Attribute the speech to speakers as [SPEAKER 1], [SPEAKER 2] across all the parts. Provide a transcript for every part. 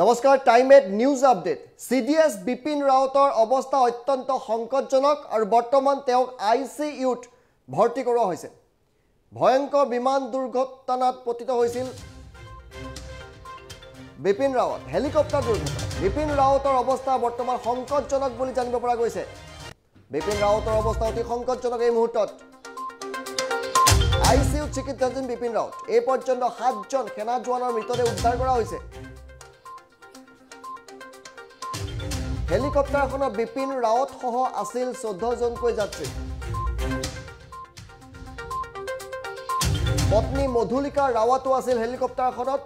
[SPEAKER 1] নমস্কাৰ Time8 news update C D S Bipin ৰাৱতৰ অৱস্থা অত্যন্ত সংকটজনক আৰু বৰ্তমান তেওঁক আই চি ইউত ভৰ্তি কৰোৱা হৈছে। ভয়ংকৰ বিমান দুৰ্ঘটনাত পতিত হৈছিল বিপিন ৰাৱত। হেলিকপ্টাৰ দুৰ্ঘটনা। বিপিন ৰাৱতৰ অৱস্থা বৰ্তমান সংকটজনক বুলি জানিব পৰা গৈছে। বিপিন ৰাৱতৰ অৱস্থা অতি সংকটজনক এই মুহূৰ্তত। আই চি ইউত চিকিৎসাধীন বিপিন ৰাৱত এই পৰ্যন্ত সাতজন সেনা জোৱানৰ মৃতদেহ উদ্ধাৰ কৰা হৈছে। হেলিকপ্টাৰখনত বিপিন ৰাৱতসহ আছিল চৈধ্যজনকৈ যাত্ৰী। পত্নী মধুলিকা ৰাৱাতো আছিল হেলিকপ্টাৰখনত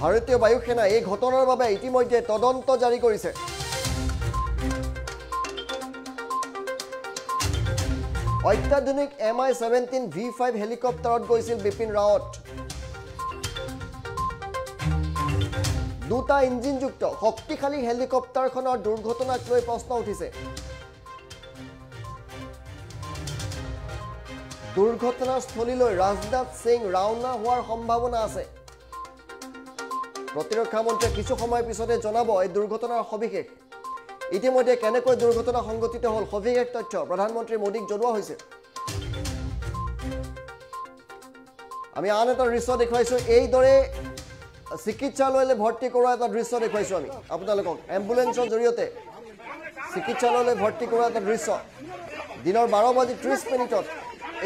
[SPEAKER 1] ভাৰতীয় বায়ু সেনাই এই ঘটনাৰ বাবে ইতিমধ্যে তদন্ত জাৰি কৰিছে। অত্যাধুনিক M I seventeen V five হেলিকপ্টাৰত গৈছিল বিপিন ৰাৱত। দুটা ইঞ্জিনযুক্ত শক্তিশালী হেলিকপ্টাৰখনৰ দুৰ্ঘটনাক লৈ প্ৰশ্ন উঠিছে। দুৰ্ঘটনাস্থলীলৈ ৰাজনাথ সিং ৰাওনা হোৱাৰ সম্ভাৱনা আছে। প্ৰতিৰক্ষা মন্ত্ৰীয়ে কিছু সময়ৰ পিছতে জনাব এই দুৰ্ঘটনাৰ সবিশেষ। ইতিমধ্যে কেনেকৈ দুৰ্ঘটনা সংঘটিত হ'ল সবিশেষ তথ্য প্ৰধানমন্ত্ৰী মোদীক জনোৱা হৈছে। আমি আন এটা দৃশ্য দেখুৱাইছোঁ। এইদৰে চিকিৎসালয়লৈ ভৰ্তি কৰোৱা এটা দৃশ্য দেখুৱাইছোঁ আমি। আপোনালোকক এম্বুলেঞ্চৰ জৰিয়তে চিকিৎসালয়লৈ ভৰ্তি কৰোৱা এটা দৃশ্য। দিনৰ বাৰ বাজি ত্ৰিছ মিনিটত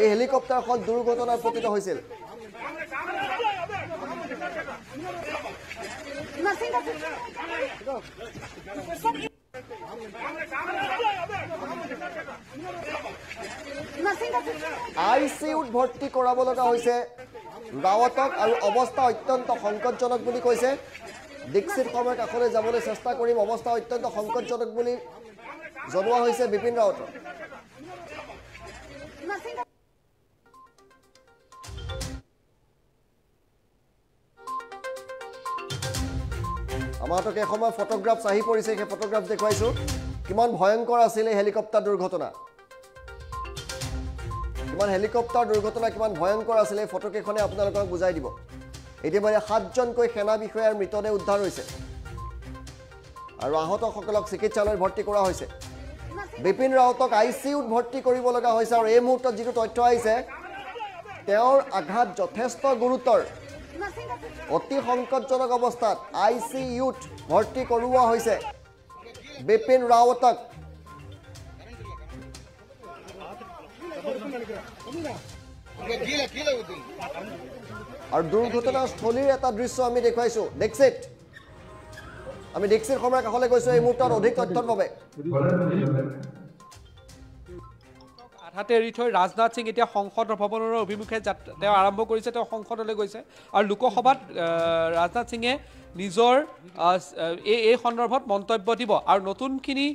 [SPEAKER 1] এই হেলিকপ্টাৰখন দুৰ্ঘটনাত পতিত হৈছিল। আই চি ইউত ভৰ্তি কৰাব লগা হৈছে। ৰাৱতক আৰু অৱস্থা অত্যন্ত সংকটজনক বুলি কৈছে। দীক্ষিত শৰ্মাৰ কাষলৈ যাবলৈ চেষ্টা কৰিম অৱস্থা অত্যন্ত সংকটজনক বুলি জনোৱা হৈছে বিপিন ৰাৱতক আমাৰ হাতত এসময় ফটোগ্ৰাফছ আহি পৰিছে সেই ফটোগ্ৰাফ দেখুৱাইছোঁ। কিমান ভয়ংকৰ আছিল এই হেলিকপ্টাৰ দুৰ্ঘটনা। কিমান হেলিকপ্টাৰ দুৰ্ঘটনা কিমান ভয়ংকৰ আছিল এই ফটোকেইখনে আপোনালোকক বুজাই দিব। ইতিমধ্যে সাতজনকৈ সেনা বিষয়াৰ মৃতদেহ উদ্ধাৰ হৈছে। আৰু আহতসকলক চিকিৎসালয়ত ভৰ্তি কৰা হৈছে। বিপিন ৰাৱতক আই চি ইউত ভৰ্তি কৰিব লগা হৈছে আৰু এই মুহূৰ্তত যিটো তথ্য আহিছে তেওঁৰ আঘাত যথেষ্ট গুৰুতৰ। অতি সংকটজনক অৱস্থাত আই চি ইউত ভৰ্তি কৰোৱা হৈছে। বিপিন ৰাৱতক আৰু দুৰ্ঘটনাস্থলীৰ এটা দৃশ্য আমি দেখুৱাইছোঁ। ডেক্সিট আমি ডেক্সিট শৰ্মাৰ কাষলৈ গৈছোঁ এই মুহূৰ্তত অধিক তথ্যৰ বাবে।
[SPEAKER 2] আধাতে এৰি থৈ ৰাজনাথ সিং এতিয়া সংসদ ভৱনৰ অভিমুখে তেওঁ আৰম্ভ কৰিছে তেওঁ সংসদলৈ গৈছে। আৰু লোকসভাত ৰাজনাথ সিঙে নিজৰ এই এই সন্দৰ্ভত মন্তব্য দিব। আৰু নতুনখিনি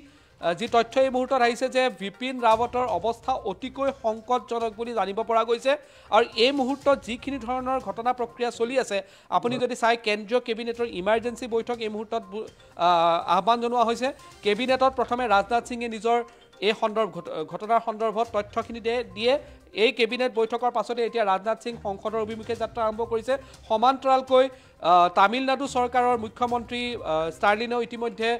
[SPEAKER 2] যি তথ্য এই মুহূৰ্তত আহিছে যে বিপিন ৰাৱতৰ অৱস্থা অতিকৈ সংকটজনক বুলি জানিব পৰা গৈছে আৰু এই মুহূৰ্তত যিখিনি ধৰণৰ ঘটনা প্ৰক্ৰিয়া চলি আছে আপুনি যদি চাই কেন্দ্ৰীয় কেবিনেটৰ ইমাৰ্জেঞ্চি বৈঠক এই মুহূৰ্তত আহ্বান জনোৱা হৈছে। কেবিনেটত প্ৰথমে ৰাজনাথ সিঙে নিজৰ এই সন্দৰ্ভ ঘট- ঘটনাৰ সন্দৰ্ভত তথ্যখিনি দিয়ে। এই কেবিনেট বৈঠকৰ পাছতে এতিয়া ৰাজনাথ সিং সংসদৰ অভিমুখে যাত্ৰা আৰম্ভ কৰিছে। সমান্তৰালকৈ তামিলনাডু চৰকাৰৰ মুখ্যমন্ত্ৰী ষ্টাৰ্লিনেও ইতিমধ্যে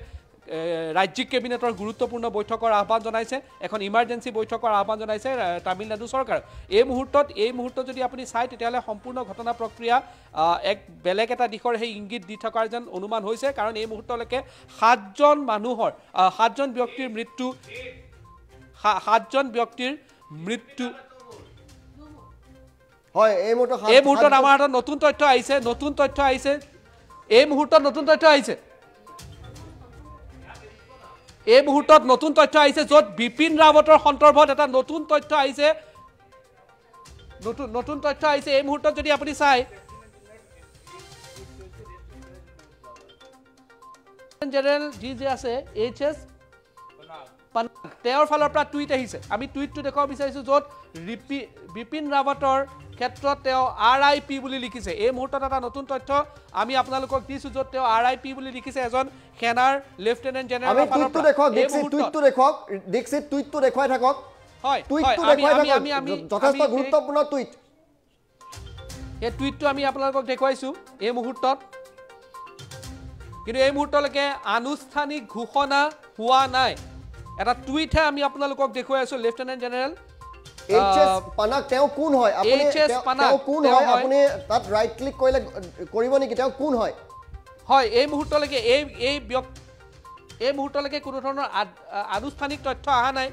[SPEAKER 2] ৰাজ্যিক কেবিনেটৰ গুৰুত্বপূৰ্ণ বৈঠকৰ আহ্বান জনাইছে এখন ইমাৰ্জেঞ্চি বৈঠকৰ আহ্বান জনাইছে তামিলনাডু চৰকাৰ। এই মুহূৰ্তত এই মুহূৰ্তত যদি আপুনি চায় তেতিয়াহ'লে সম্পূৰ্ণ ঘটনা প্ৰক্ৰিয়া এক বেলেগ এটা দিশৰ সেই ইংগিত দি থকাৰ যেন অনুমান হৈছে কাৰণ এই মুহূৰ্তলৈকে সাতজন মানুহৰ সাতজন ব্যক্তিৰ মৃত্যু সাতজন ব্যক্তিৰ মৃত্যু।
[SPEAKER 1] হয় এই মুহূৰ্তত
[SPEAKER 2] এই মুহূৰ্তত আমাৰ হাতত নতুন তথ্য আহিছে নতুন তথ্য আহিছে এই মুহূৰ্তত নতুন তথ্য আহিছে। এই মুহূৰ্তত নতুন তথ্য আহিছে য'ত বিপিন ৰাৱতৰ সন্দৰ্ভত এটা নতুন তথ্য আহিছে। নতুন তথ্য আহিছে। এই মুহূৰ্তত যদি আপুনি চায় জেনেৰেল যি যে আছে এইচ এছ তেওঁৰ ফালৰ পৰা টুইট আহিছে। আমি টুইটটো দেখুৱাব বিচাৰিছোঁ য'ত ৰিপি বিপিন ৰাৱতৰ ক্ষেত্ৰত তেওঁ আৰ আই পি বুলি লিখিছে। এই মুহূৰ্তত এটা নতুন তথ্য আমি আপোনালোকক দিছোঁ য'ত তেওঁ আৰ আই পি বুলি লিখিছে এজন সেনাৰ লেফটেনেণ্ট
[SPEAKER 1] য- যথেষ্ট গুৰুত্বপূৰ্ণ টুইট।
[SPEAKER 2] সেই টুইটটো আমি আপোনালোকক দেখুৱাইছোঁ এই মুহূৰ্তত। কিন্তু এই মুহূৰ্তলৈকে আনুষ্ঠানিক ঘোষণা হোৱা নাই। এটা টুইটহে আমি আপোনালোকক দেখুৱাই আছোঁ lieutenant general
[SPEAKER 1] H S Panag তেওঁ কোন হয়? আপুনি
[SPEAKER 2] HS
[SPEAKER 1] তেওঁ-
[SPEAKER 2] পানাক,
[SPEAKER 1] তেওঁ কোন
[SPEAKER 2] তেওঁ
[SPEAKER 1] হয়?
[SPEAKER 2] হয়-
[SPEAKER 1] আপুনি তাত ৰাইট ক্লিক কৰিলে কৰিব নেকি? তেওঁ কোন হয়?
[SPEAKER 2] হয় এই মুহূৰ্তলৈকে এই এই ব্যক্তি এই মুহূৰ্তলৈকে কোনো ধৰণৰ আদ- আ- আনুষ্ঠানিক তথ্য অহা নাই।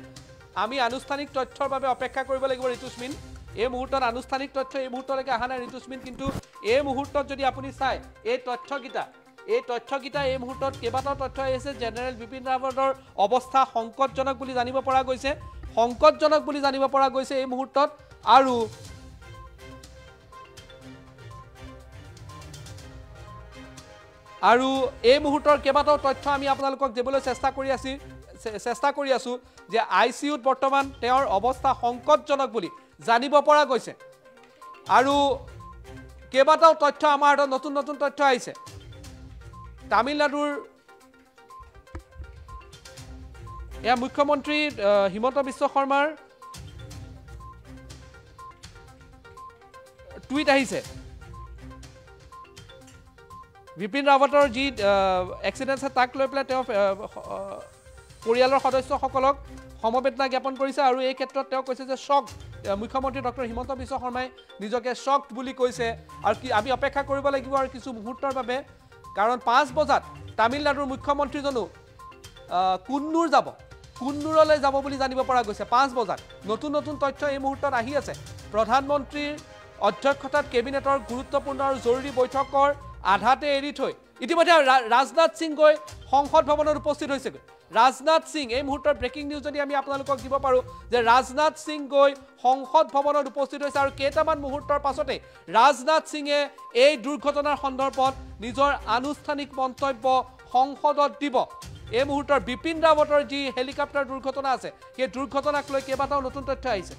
[SPEAKER 2] আমি আনুষ্ঠানিক তথ্যৰ বাবে অপেক্ষা কৰিব লাগিব ঋতুস্মিন। এই মুহূৰ্তত আনুষ্ঠানিক তথ্য এই মুহূৰ্তলৈকে অহা নাই ঋতুস্মিন। কিন্তু এই মুহূৰ্তত যদি আপুনি চায় এই তথ্যকেইটা এই তথ্যকেইটা এই মুহূৰ্তত কেইবাটাও তথ্য আহিছে জেনেৰেল বিপিন ৰাৱতৰ অৱস্থা সংকটজনক বুলি জানিব পৰা গৈছে। সংকটজনক বুলি জানিব পৰা গৈছে এই মুহূৰ্তত। আৰু আৰু এই মুহূৰ্তৰ কেইবাটাও তথ্য আমি আপোনালোকক দিবলৈ চেষ্টা কৰি আছি চেষ্টা কৰি আছোঁ যে আই চি ইউত বৰ্তমান তেওঁৰ অৱস্থা সংকটজনক বুলি জানিব পৰা গৈছে। আৰু কেইবাটাও তথ্য আমাৰ হাতত নতুন নতুন তথ্য আহিছে। তামিলনাডুৰ এয়া মুখ্যমন্ত্ৰী হিমন্ত বিশ্ব শৰ্মাৰ টুইট আহিছে। বিপিন ৰাৱতৰ যি এক্সিডেণ্ট আছে তাক লৈ পেলাই তেওঁ পৰিয়ালৰ সদস্যসকলক সমবেদনা জ্ঞাপন কৰিছে আৰু এই ক্ষেত্ৰত তেওঁ কৈছে যে শ্বক মুখ্যমন্ত্ৰী ডক্টৰ হিমন্ত বিশ্ব শৰ্মাই নিজকে শ্বক বুলি কৈছে। আৰু কি আমি অপেক্ষা কৰিব লাগিব আৰু কিছু মুহূৰ্তৰ বাবে কাৰণ পাঁচ বজাত তামিলনাডুৰ মুখ্যমন্ত্ৰীজনো কুন্নুৰ যাব। কুন্নুৰলৈ যাব বুলি জানিব পৰা গৈছে। পাঁচ বজাত। নতুন নতুন তথ্য এই মুহূৰ্তত আহি আছে। প্ৰধানমন্ত্ৰীৰ অধ্যক্ষতাত কেবিনেটৰ গুৰুত্বপূৰ্ণ আৰু জৰুৰী বৈঠকৰ আধাতে এৰি থৈ ইতিমধ্যে ৰাজনাথ সিং গৈ সংসদ ভৱনত উপস্থিত হৈছেগৈ। ৰাজনাথ সিং এই মুহূৰ্তৰ ব্ৰেকিং নিউজ যদি আমি আপোনালোকক দিব পাৰোঁ যে ৰাজনাথ সিং গৈ সংসদ ভৱনত উপস্থিত হৈছে আৰু কেইটামান মুহূৰ্তৰ পাছতে ৰাজনাথ সিঙে এই দুৰ্ঘটনাৰ সন্দৰ্ভত নিজৰ আনুষ্ঠানিক মন্তব্য সংসদত দিব। এই মুহূৰ্তৰ বিপিন ৰাৱতৰ যি হেলিকপ্টাৰ দুৰ্ঘটনা আছে সেই দুৰ্ঘটনাক লৈ কেইবাটাও নতুন তথ্য আহিছে।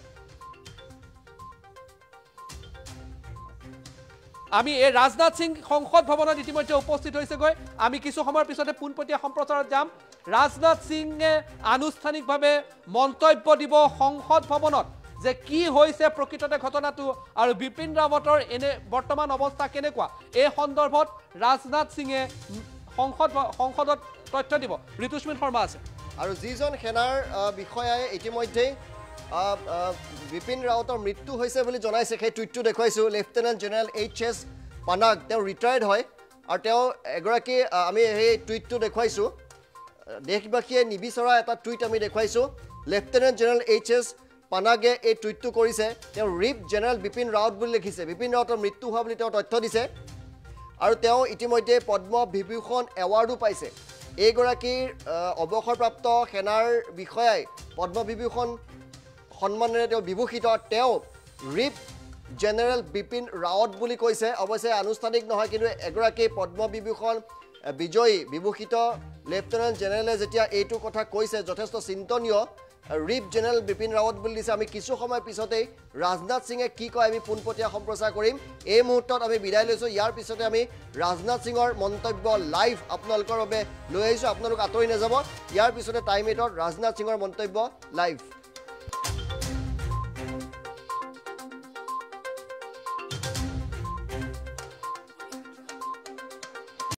[SPEAKER 2] আমি এই ৰাজনাথ সিং সংসদ ভৱনত ইতিমধ্যে উপস্থিত হৈছেগৈ। আমি কিছু সময়ৰ পিছতে পোনপটীয়া সম্প্ৰচাৰত যাম। ৰাজনাথ সিঙে আনুষ্ঠানিকভাৱে মন্তব্য দিব সংসদ ভৱনত যে কি হৈছে প্ৰকৃততে ঘটনাটো আৰু বিপিন ৰাৱতৰ এনে বৰ্তমান অৱস্থা কেনেকুৱা? এই সন্দৰ্ভত ৰাজনাথ সিঙে সংসদ সংসদত তথ্য দিব। ঋতুস্মিন শৰ্মা আছে।
[SPEAKER 1] আৰু যিজন সেনাৰ বিষয়াই ইতিমধ্যেই বিপিন ৰাৱতৰ মৃত্যু হৈছে বুলি জনাইছে সেই টুইটটো দেখুৱাইছোঁ। Lieutenant general H S Panag তেওঁ ৰিটায়াৰ্ড হয়। আৰু তেওঁ এগৰাকী আমি সেই টুইটটো দেখুৱাইছোঁ। দেশবাসীয়ে নিবিচৰা এটা টুইট আমি দেখুৱাইছোঁ। লেফটেনেণ্ট জেনেৰেল এইচ এছ পানাগে এই টুইটটো কৰিছে। তেওঁ ৰিপ জেনেৰেল বিপিন ৰাৱত বুলি লিখিছে। বিপিন ৰাৱতৰ মৃত্যু হোৱা বুলি তেওঁ তথ্য দিছে। আৰু তেওঁ ইতিমধ্যে পদ্ম বিভূষণ এৱাৰ্ডো পাইছে। এইগৰাকীৰ অৱসৰপ্ৰাপ্ত সেনাৰ বিষয়াই পদ্ম বিভূষণ সন্মানেৰে তেওঁ বিভূষিত। তেওঁ ৰিপ জেনেৰেল বিপিন ৰাৱত বুলি কৈছে। অৱশ্যে আনুষ্ঠানিক নহয় কিন্তু এগৰাকী পদ্ম বিভূষণ আহ, বিজয়ী বিভূষিত লেফটেনেণ্ট জেনেৰেলে যেতিয়া এইটো কথা কৈছে যথেষ্ট চিন্তনীয়। ৰিপ জেনেৰেল বিপিন ৰাৱত বুলি দিছে। আমি কিছু সময় পিছতেই ৰাজনাথ সিঙে কি কয় আমি পোনপটীয়া সম্প্ৰচাৰ কৰিম। এই মুহূৰ্তত আমি বিদায় লৈছোঁ। ইয়াৰ পিছতে আমি ৰাজনাথ সিঙৰ মন্তব্য লাইভ আপোনালোকৰ বাবে লৈ আহিছোঁ। আপোনালোক আঁতৰি নাযাব। ইয়াৰ পিছতে টাইম এইটত ৰাজনাথ সিঙৰ মন্তব্য লাইভ